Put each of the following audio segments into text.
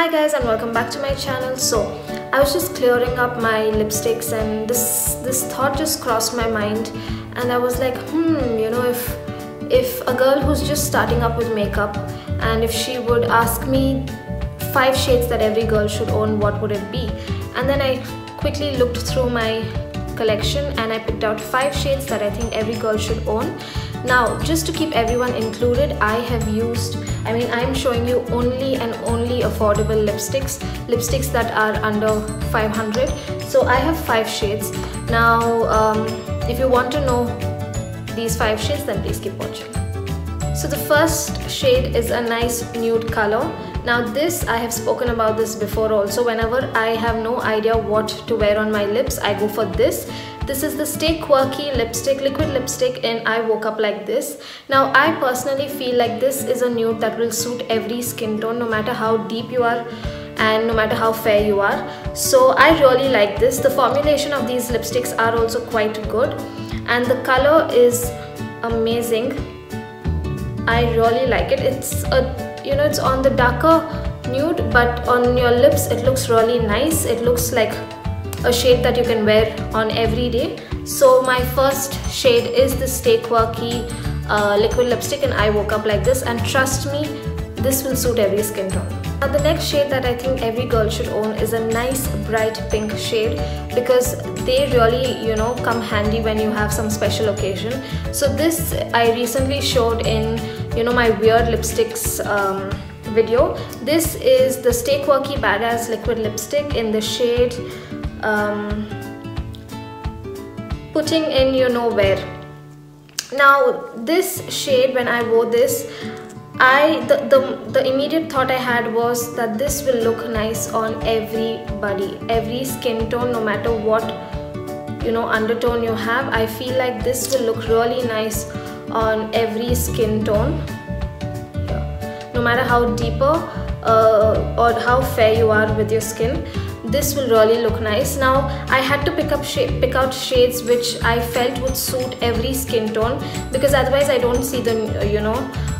Hi guys and welcome back to my channel. So I was just clearing up my lipsticks and this this thought just crossed my mind and I was like hmm you know if if a girl who's just starting up with makeup and if she would ask me five shades that every girl should own what would it be and then I quickly looked through my collection and I picked out five shades that I think every girl should own. Now just to keep everyone included I have used I mean I'm showing you only and only affordable lipsticks lipsticks that are under 500 so I have five shades. Now um, if you want to know these five shades then please keep watching. So the first shade is a nice nude color now this I have spoken about this before also whenever I have no idea what to wear on my lips I go for this this is the Stay Quirky lipstick, liquid lipstick and I woke up like this. Now I personally feel like this is a nude that will suit every skin tone no matter how deep you are and no matter how fair you are. So I really like this. The formulation of these lipsticks are also quite good and the color is amazing. I really like it. It's a, you know, it's on the darker nude but on your lips it looks really nice. It looks like a shade that you can wear on every day so my first shade is the Stay Quirky uh, liquid lipstick and I woke up like this and trust me this will suit every skin tone now the next shade that I think every girl should own is a nice bright pink shade because they really you know come handy when you have some special occasion so this I recently showed in you know my weird lipsticks um, video. This is the Stay Quirky Badass liquid lipstick in the shade um, putting in you know where. Now this shade when I wore this I the, the the immediate thought I had was that this will look nice on everybody every skin tone no matter what you know undertone you have. I feel like this will look really nice on every skin tone. No matter how deeper uh, or how fair you are with your skin this will really look nice. Now I had to pick up pick out shades which I felt would suit every skin tone because otherwise I don't see the you know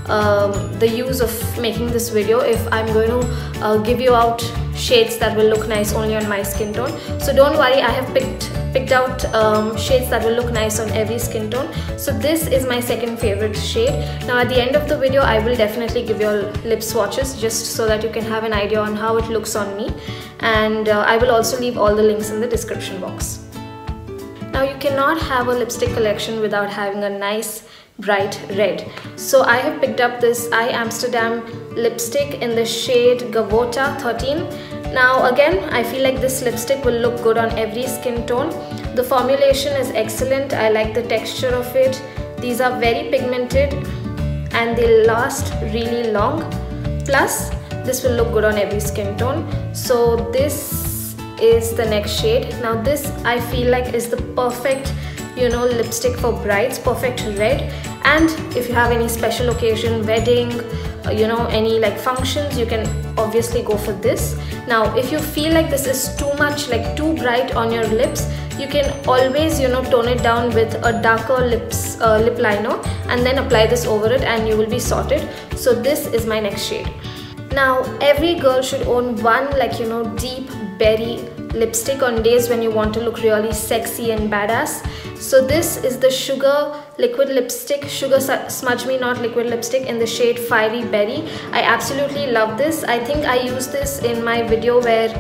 um, the use of making this video if I'm going to uh, give you out shades that will look nice only on my skin tone. So don't worry I have picked picked out um, shades that will look nice on every skin tone. So this is my second favorite shade. Now at the end of the video I will definitely give you lip swatches just so that you can have an idea on how it looks on me. And uh, I will also leave all the links in the description box. Now you cannot have a lipstick collection without having a nice bright red. So I have picked up this I-AmsterDAMN lipstick in the shade Gavota 13 now again, I feel like this lipstick will look good on every skin tone. The formulation is excellent. I like the texture of it. These are very pigmented and they last really long. Plus, this will look good on every skin tone. So this is the next shade. Now this I feel like is the perfect you know lipstick for brides perfect red and if you have any special occasion wedding you know any like functions you can obviously go for this. Now if you feel like this is too much like too bright on your lips you can always you know tone it down with a darker lips uh, lip liner and then apply this over it and you will be sorted. So this is my next shade. Now every girl should own one like you know deep berry lipstick on days when you want to look really sexy and badass so this is the Sugar liquid lipstick, Sugar Smudge Me Not liquid lipstick in the shade Fiery Berry. I absolutely love this. I think I used this in my video where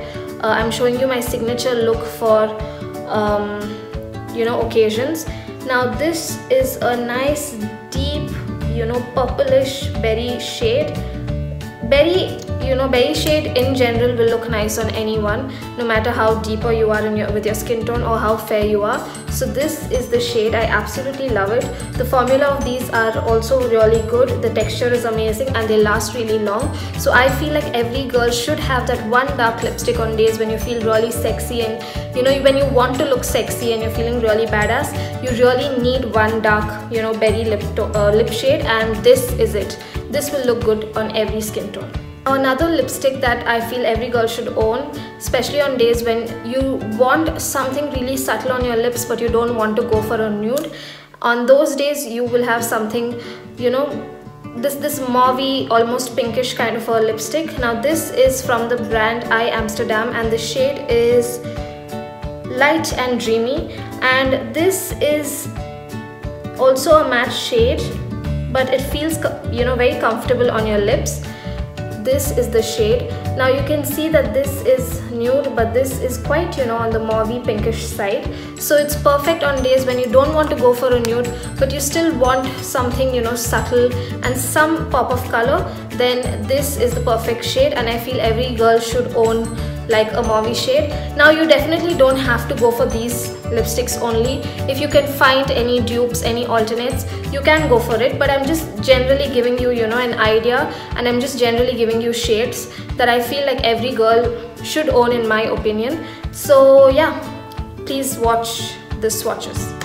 uh, I'm showing you my signature look for, um, you know, occasions. Now this is a nice deep, you know, purplish berry shade. Berry you know berry shade in general will look nice on anyone no matter how deeper you are in your with your skin tone or how fair you are. So this is the shade. I absolutely love it. The formula of these are also really good. The texture is amazing and they last really long. So i feel like every girl should have that one dark lipstick on days when you feel really sexy and you know when you want to look sexy and you're feeling really badass you really need one dark you know berry lip, uh, lip shade and this is it this will look good on every skin tone. Another lipstick that I feel every girl should own, especially on days when you want something really subtle on your lips but you don't want to go for a nude. On those days you will have something, you know, this this mauve almost pinkish kind of a lipstick. Now this is from the brand I-AmsterDAMN and the shade is light and dreamy. And this is also a matte shade but it feels you know very comfortable on your lips. This is the shade. Now you can see that this is nude but this is quite you know on the mauve pinkish side. So it's perfect on days when you don't want to go for a nude but you still want something you know subtle and some pop of color then this is the perfect shade. And I feel every girl should own like a mauve shade. Now you definitely don't have to go for these lipsticks only. If you can find any dupes, any alternates, you can go for it. But I'm just generally giving you, you know, an idea and I'm just generally giving you shades that I feel like every girl should own in my opinion. So yeah, please watch the swatches.